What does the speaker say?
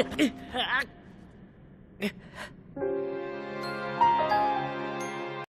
っ